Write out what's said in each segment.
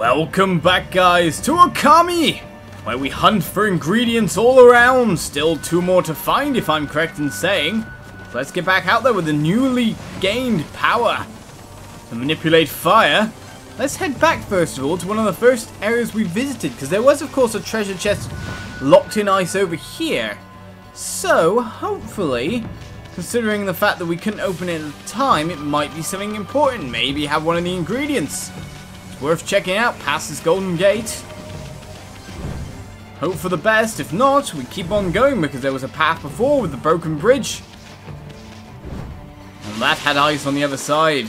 Welcome back guys to Okami, where we hunt for ingredients all around. Still two more to find if I'm correct in saying. So let's get back out there with the newly gained power to manipulate fire. Let's head back first of all to one of the first areas we visited because there was of course a treasure chest locked in ice over here. So hopefully, considering the fact that we couldn't open it at the time, it might be something important. Maybe have one of the ingredients. Worth checking out past this golden gate. Hope for the best. If not, we keep on going because there was a path before with the broken bridge. And that had ice on the other side.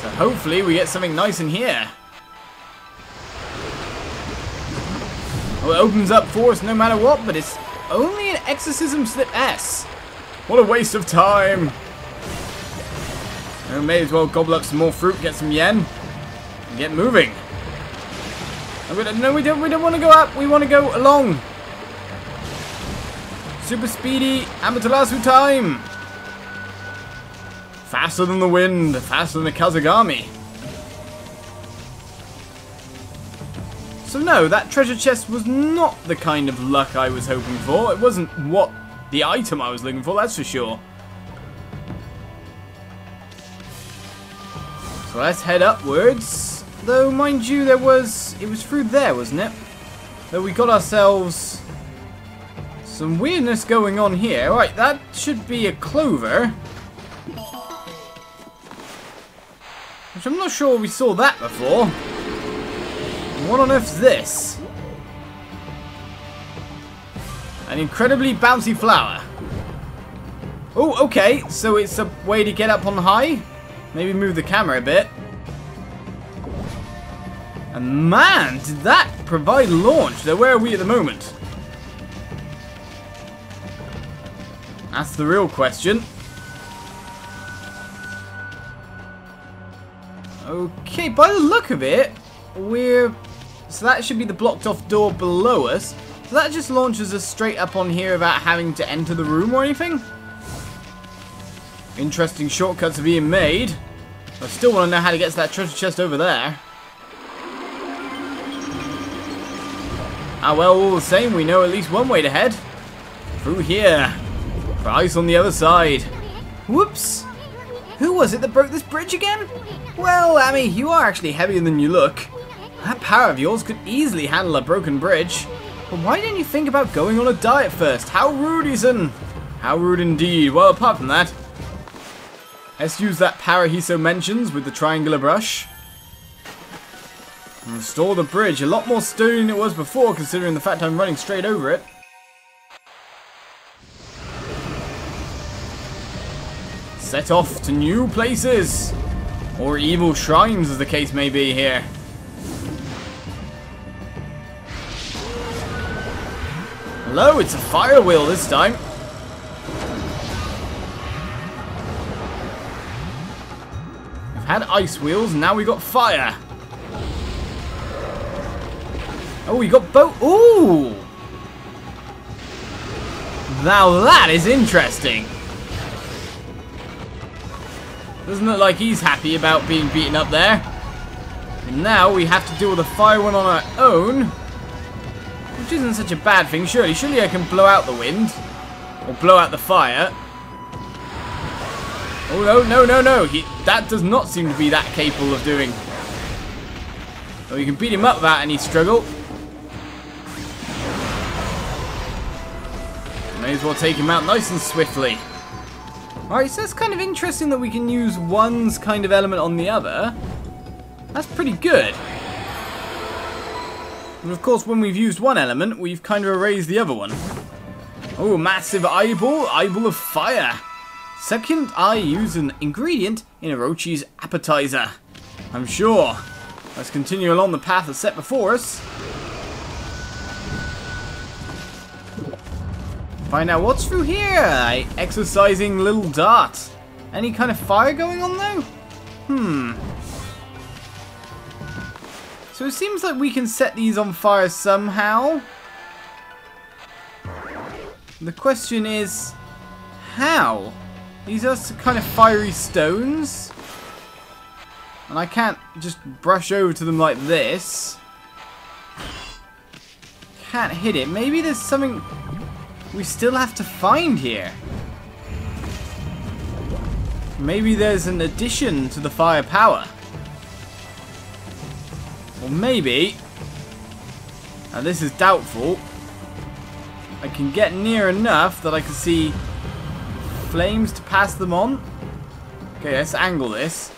So hopefully we get something nice in here. Well, it opens up for us no matter what, but it's only an Exorcism Slip S. What a waste of time. We may as well gobble up some more fruit, get some yen, and get moving. No, we don't. We don't want to go up. We want to go along. Super speedy Amaterasu time. Faster than the wind, faster than the Kazagami. So no, that treasure chest was not the kind of luck I was hoping for. It wasn't what the item I was looking for, that's for sure. Let's head upwards. Though, mind you, there was... It was through there, wasn't it? That we got ourselves... Some weirdness going on here. Right, that should be a clover. Which I'm not sure we saw that before. What on earth's this? An incredibly bouncy flower. Oh, okay. So it's a way to get up on high? Maybe move the camera a bit. And man, did that provide launch. So where are we at the moment? That's the real question. Okay, by the look of it, we're... So that should be the blocked off door below us. So that just launches us straight up on here without having to enter the room or anything? Interesting shortcuts are being made. I still want to know how to get to that treasure chest over there. Ah well, all the same, we know at least one way to head. Through here. For ice on the other side. Whoops! Who was it that broke this bridge again? Well, Ammy, you are actually heavier than you look. That power of yours could easily handle a broken bridge. But why didn't you think about going on a diet first? How rude, Issun! How rude indeed. Well, apart from that, let's use that power he so mentions with the triangular brush. And restore the bridge. A lot more stone than it was before, considering the fact I'm running straight over it. Set off to new places. Or evil shrines, as the case may be here. Hello, it's a fire wheel this time. Had ice wheels, now we got fire. Oh, we got boat. Ooh! Now that is interesting. Doesn't look like he's happy about being beaten up there. And now we have to deal with a fire one on our own. Which isn't such a bad thing, surely. Surely I can blow out the wind. Or blow out the fire. Oh, no, no, no, no. He, that does not seem to be that capable of doing. Oh, you can beat him up without any struggle. May as well take him out nice and swiftly. Alright, so it's kind of interesting that we can use one's kind of element on the other. That's pretty good. And of course, when we've used one element, we've kind of erased the other one. Oh, massive eyeball, eyeball of fire. Second I use an ingredient in Orochi's appetizer. I'm sure. Let's continue along the path that's set before us. Find out what's through here. A exercising little dart. Any kind of fire going on though? Hmm. So it seems like we can set these on fire somehow. The question is, how? These are kind of fiery stones. And I can't just brush over to them like this. Can't hit it. Maybe there's something we still have to find here. Maybe there's an addition to the firepower. Or maybe... Now this is doubtful, I can get near enough that I can see flames to pass them on. Okay, let's angle this.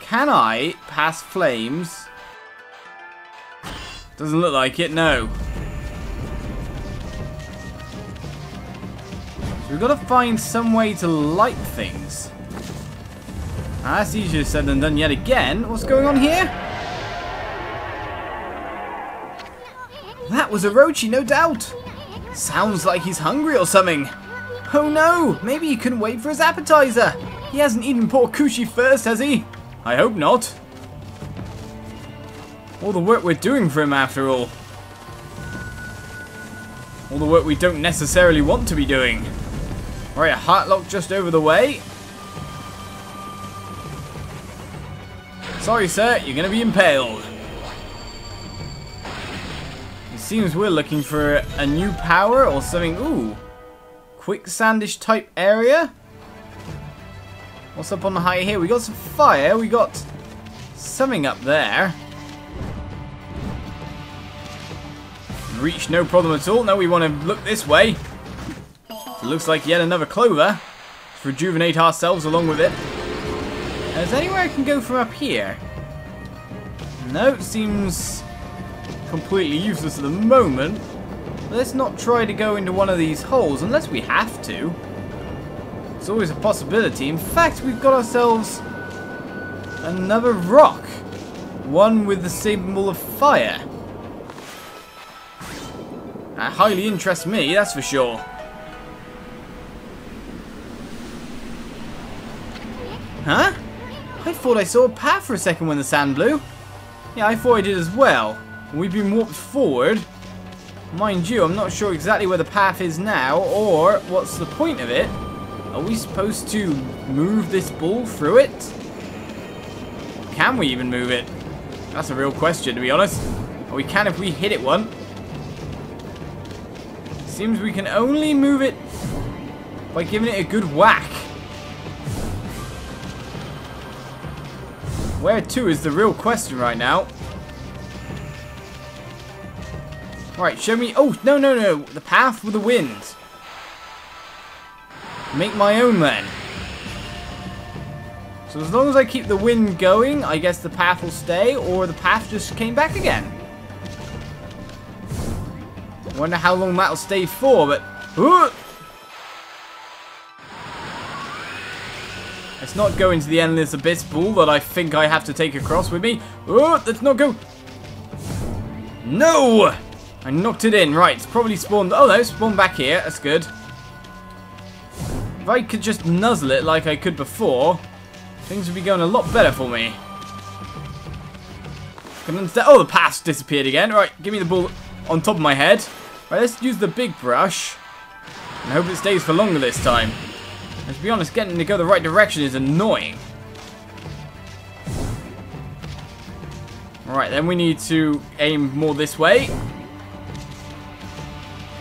Can I pass flames? Doesn't look like it, no. So we've got to find some way to light things. Ah, that's easier said than done yet again. What's going on here? That was Orochi, no doubt. Sounds like he's hungry or something. Oh no, maybe he couldn't wait for his appetizer. He hasn't eaten poor Kushi first, has he? I hope not. All the work we're doing for him after all. All the work we don't necessarily want to be doing. Right, a heartlock just over the way. Sorry, sir, you're going to be impaled. It seems we're looking for a new power or something. Ooh. Quicksandish type area. What's up on the high here? We got some fire. We got something up there. Reach no problem at all. Now we want to look this way. It looks like yet another clover. Let's rejuvenate ourselves along with it. Is there anywhere I can go from up here? No, it seems completely useless at the moment. Let's not try to go into one of these holes unless we have to. It's always a possibility. In fact, we've got ourselves another rock. One with the symbol of fire. That highly interests me, that's for sure. Huh? I thought I saw a path for a second when the sand blew. Yeah, I thought I did as well. We've been warped forward. Mind you, I'm not sure exactly where the path is now, or what's the point of it. Are we supposed to move this ball through it? Can we even move it? That's a real question, to be honest. Oh, we can if we hit it one. Seems we can only move it by giving it a good whack. Where to is the real question right now. Alright, show me... Oh, no, no, no. The path with the wind. Make my own then. So as long as I keep the wind going, I guess the path will stay, or the path just came back again. Wonder how long that'll stay for, but... Ooh! Let's not go into the endless abyss ball that I think I have to take across with me. Oh, let's not go. No! I knocked it in. Right, it's probably spawned. Oh, no, spawned back here. That's good. If I could just nuzzle it like I could before, things would be going a lot better for me. Oh, the path's disappeared again. Right, give me the ball on top of my head. Right, let's use the big brush. And hope it stays for longer this time. And to be honest, getting to go the right direction is annoying. Alright, then we need to aim more this way.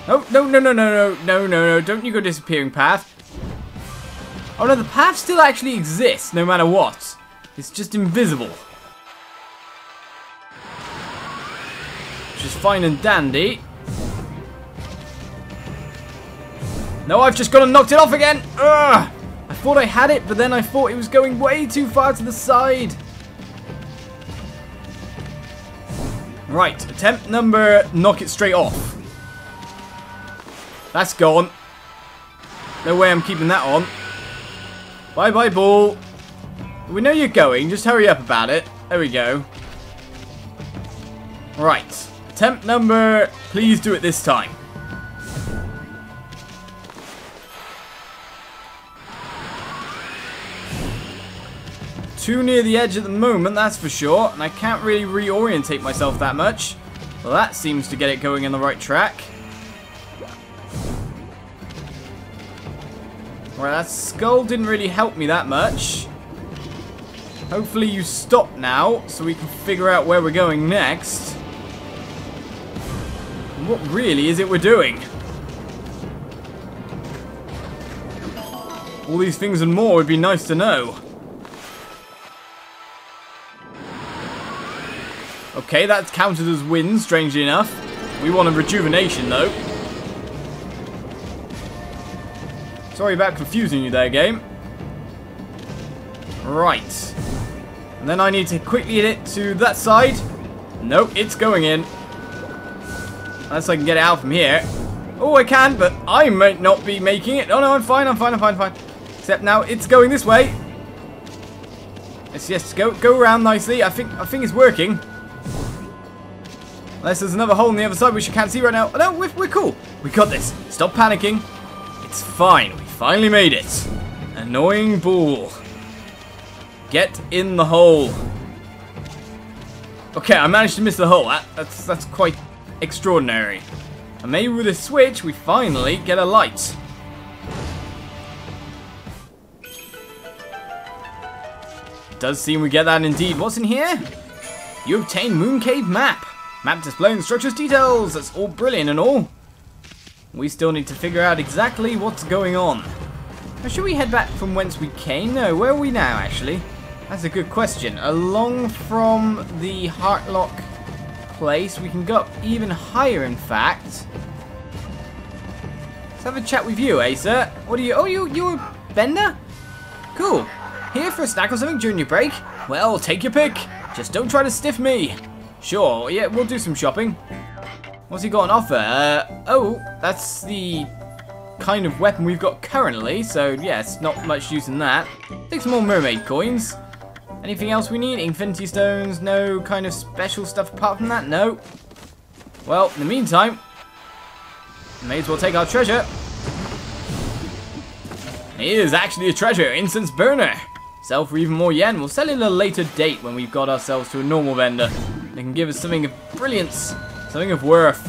Oh, no, no, no, no, no, no, no, no, don't you go disappearing path. Oh no, the path still actually exists, no matter what. It's just invisible. Which is fine and dandy. No, I've just gone and knocked it off again. Ugh! I thought I had it, but then I thought it was going way too far to the side. Right, attempt number, knock it straight off. That's gone. No way I'm keeping that on. Bye-bye, ball. We know you're going, just hurry up about it. There we go. Right, attempt number, please do it this time. too near the edge at the moment, that's for sure. And I can't really reorientate myself that much. Well, that seems to get it going in the right track. Well, that skull didn't really help me that much. Hopefully you stop now, so we can figure out where we're going next. What really is it we're doing? All these things and more would be nice to know. Okay, that's counted as wins, strangely enough. We want a rejuvenation, though. Sorry about confusing you there, game. Right. And then I need to quickly hit it to that side. Nope, it's going in. Unless I can get it out from here. Oh, I can, but I might not be making it. Oh, no, I'm fine, I'm fine, I'm fine, I'm fine. Except now it's going this way. Yes, yes, go go around nicely. I think I think it's working. Unless there's another hole on the other side which you can't see right now. Oh, no, we're, we're cool. We got this. Stop panicking. It's fine. We finally made it. Annoying bull. Get in the hole. Okay, I managed to miss the hole. That, that's, that's quite extraordinary. And maybe with a switch, we finally get a light. does seem we get that indeed. What's in here? You obtain Moon Cave map. Map displaying structure's details. That's all brilliant and all. We still need to figure out exactly what's going on. Now, should we head back from whence we came? No, where are we now, actually? That's a good question. Along from the Heartlock place, we can go up even higher, in fact. Let's have a chat with you, eh, sir? What are you? Oh, you, you're a vendor? Cool. Here for a snack or something during your break? Well, take your pick. Just don't try to stiff me. Sure, yeah, we'll do some shopping. What's he got on offer? Uh, oh, that's the kind of weapon we've got currently, so yes, not much use in that. Take some more mermaid coins. Anything else we need? Infinity stones? No kind of special stuff apart from that? No. Well, in the meantime, may as well take our treasure. It is actually a treasure, incense burner. Sell for even more yen. We'll sell it at a later date when we've got ourselves to a normal vendor. They can give us something of brilliance, something of worth.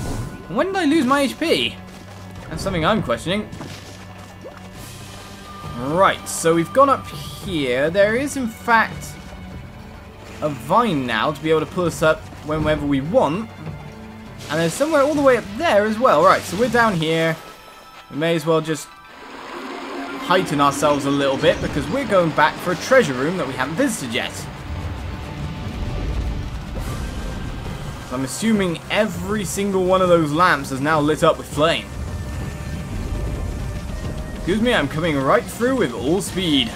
When did I lose my HP? That's something I'm questioning. Right, so we've gone up here. There is, in fact, a vine now to be able to pull us up whenever we want. And there's somewhere all the way up there as well. Right, so we're down here. We may as well just heighten ourselves a little bit because we're going back for a treasure room that we haven't visited yet. I'm assuming every single one of those lamps is now lit up with flame. Excuse me, I'm coming right through with all speed.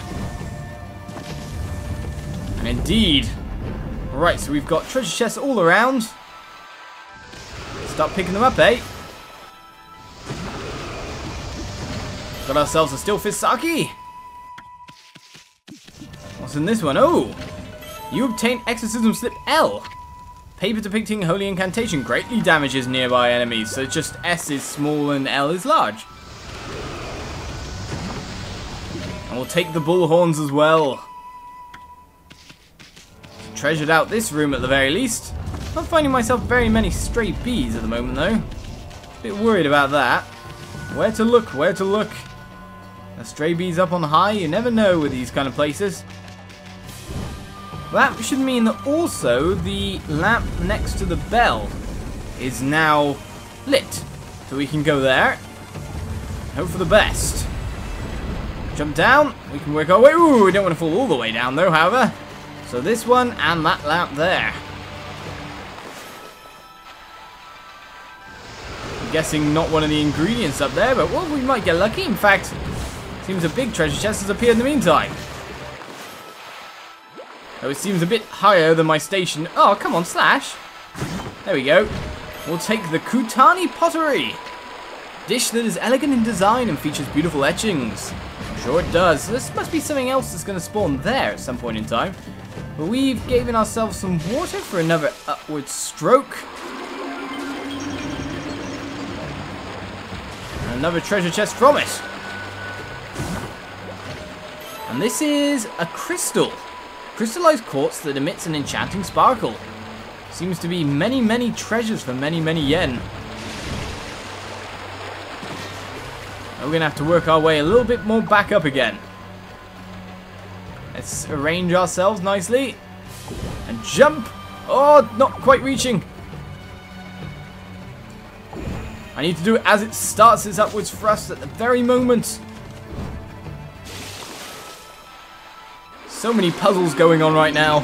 And indeed. Right, so we've got treasure chests all around. Start picking them up, eh? Got ourselves a Steel Fist Sake. What's in this one? Oh! You obtain Exorcism Slip L. Paper depicting Holy Incantation greatly damages nearby enemies, so just S is small and L is large. And we'll take the bull horns as well. Treasured out this room at the very least. Not finding myself very many stray beads at the moment though. Bit worried about that. Where to look, where to look. A stray beads up on high, you never know with these kind of places. That should mean that also the lamp next to the bell is now lit. So we can go there. Hope for the best. Jump down. We can work our way. Ooh, we don't want to fall all the way down though, however. So this one and that lamp there. I'm guessing not one of the ingredients up there, but well, we might get lucky. In fact, Seems a big treasure chest has appeared in the meantime. Though it seems a bit higher than my station. Oh, come on, Slash. There we go. We'll take the Kutani Pottery. Dish that is elegant in design and features beautiful etchings. I'm sure it does. This must be something else that's going to spawn there at some point in time. But we've given ourselves some water for another upward stroke. And another treasure chest from it. And this is a crystal. Crystallized quartz that emits an enchanting sparkle. Seems to be many, many treasures for many, many yen. we're going to have to work our way a little bit more back up again. Let's arrange ourselves nicely. And jump. Oh, not quite reaching. I need to do it as it starts its upwards thrust at the very moment. So many puzzles going on right now.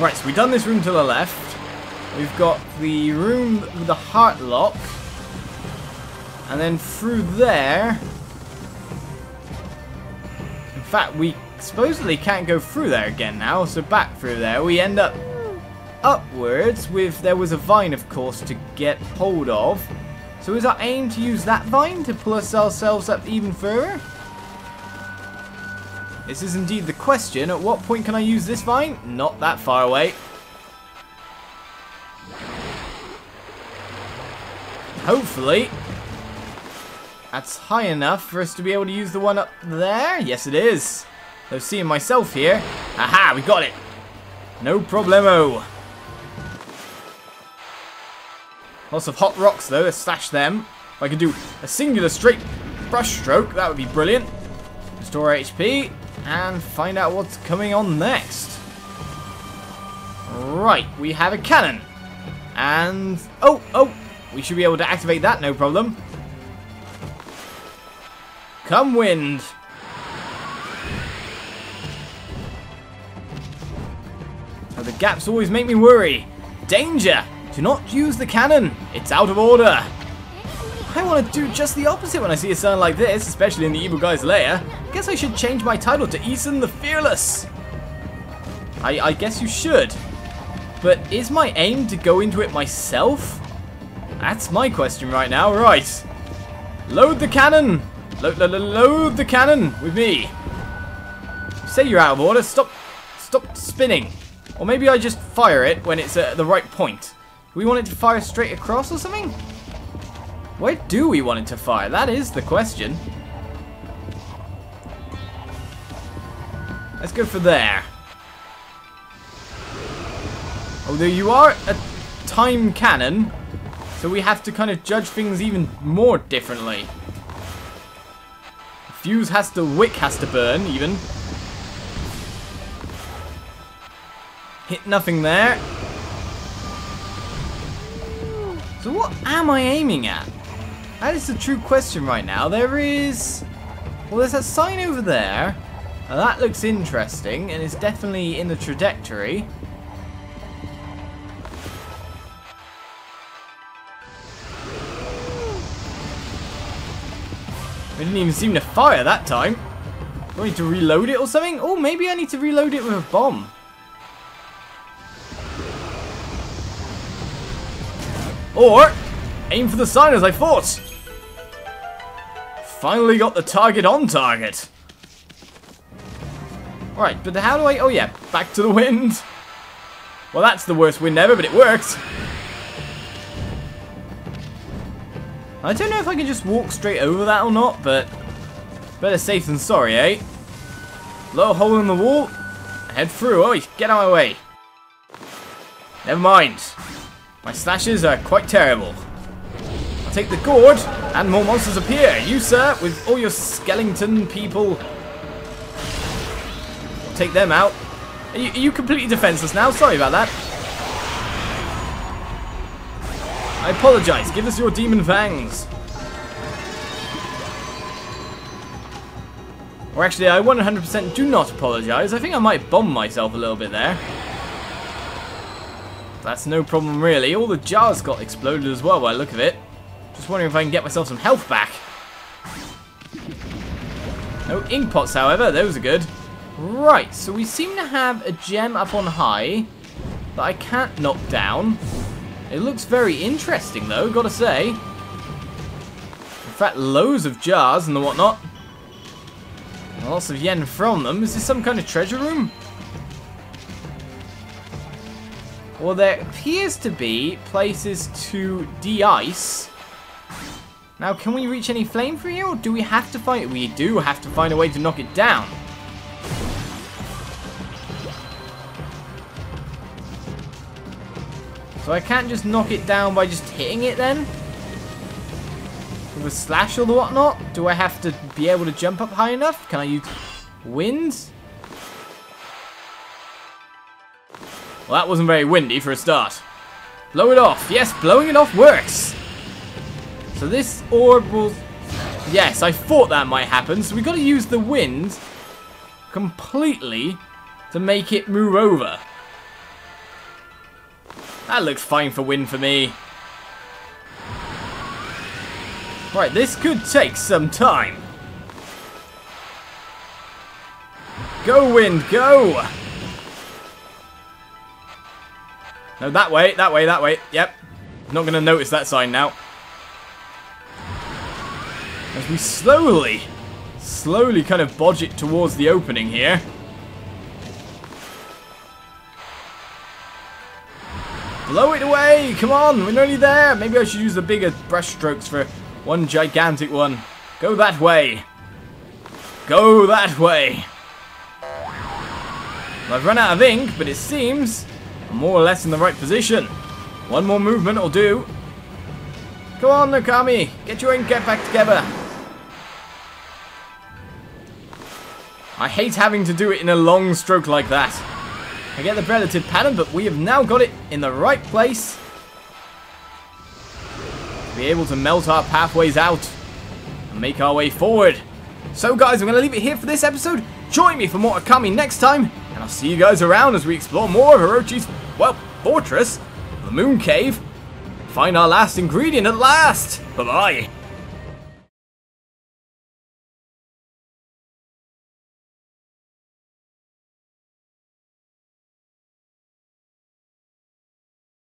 Right, so we've done this room to the left. We've got the room with the heart lock. And then through there... In fact, we supposedly can't go through there again now, so back through there. We end up upwards with... There was a vine, of course, to get hold of. So is our aim to use that vine to pull ourselves up even further? This is indeed the question. At what point can I use this vine? Not that far away. Hopefully, that's high enough for us to be able to use the one up there. Yes, it is. Though seeing myself here. Aha, we got it. No problemo. Lots of hot rocks, though. Let's stash them. If I could do a singular straight brush stroke, that would be brilliant. Restore HP and find out what's coming on next. Right, we have a cannon. And, oh, oh, we should be able to activate that, no problem. Come wind. The gaps always make me worry. Danger! Do not use the cannon. It's out of order. I want to do just the opposite when I see a son like this, especially in the evil guy's lair. Guess I should change my title to Issun the Fearless. I, I guess you should. But is my aim to go into it myself? That's my question right now. Right. Load the cannon. Load, load, load the cannon with me. You say you're out of order. Stop, stop spinning. Or maybe I just fire it when it's at the right point. Do we want it to fire straight across or something? Where do we want it to fire? That is the question. Let's go for there. Although you are a time cannon, so we have to kind of judge things even more differently. Fuse has to, wick has to burn, even. Hit nothing there. So what am I aiming at? That is the true question right now. There is... Well, there's a sign over there. Now that looks interesting, and it's definitely in the trajectory. We didn't even seem to fire that time. Do I need to reload it or something? Oh, maybe I need to reload it with a bomb. Or, aim for the sign as I thought. Finally got the target on target. Right, but how do I... Oh yeah, back to the wind. Well, that's the worst wind ever, but it worked. I don't know if I can just walk straight over that or not, but better safe than sorry, eh? Little hole in the wall. Head through. Oh, get out of my way. Never mind. My slashes are quite terrible. Take the gourd, and more monsters appear. You, sir, with all your skeleton people. take them out. Are you, are you completely defenseless now? Sorry about that. I apologize. Give us your demon fangs. Or actually, I 100% do not apologize. I think I might bomb myself a little bit there. That's no problem, really. All the jars got exploded as well by the look of it. Just wondering if I can get myself some health back. No ink pots, however. Those are good. Right, so we seem to have a gem up on high that I can't knock down. It looks very interesting though, gotta say. In fact, loads of jars and the whatnot. Lots of yen from them. Is this some kind of treasure room? Well, there appears to be places to de-ice. Now, can we reach any flame for you, or do we have to find it? We do have to find a way to knock it down. So I can't just knock it down by just hitting it then? with a slash or the whatnot? Do I have to be able to jump up high enough? Can I use wind? Well, that wasn't very windy for a start. Blow it off. Yes, blowing it off works. So this orb will... Yes, I thought that might happen. So we've got to use the wind completely to make it move over. That looks fine for wind for me. Right, this could take some time. Go, wind, go! No, that way, that way, that way. Yep. Not going to notice that sign now. We slowly, slowly kind of bodge it towards the opening here. Blow it away! Come on, we're nearly there! Maybe I should use the bigger brush strokes for one gigantic one. Go that way. Go that way. I've run out of ink, but it seems I'm more or less in the right position. One more movement will do. Come on, Nakami! Get your ink, get back together. I hate having to do it in a long stroke like that. I get the relative pattern, but we have now got it in the right place. To be able to melt our pathways out and make our way forward. So guys, I'm going to leave it here for this episode. Join me for more Okami next time, and I'll see you guys around as we explore more of Orochi's, well, fortress, the Moon Cave. Find our last ingredient at last. Bye-bye.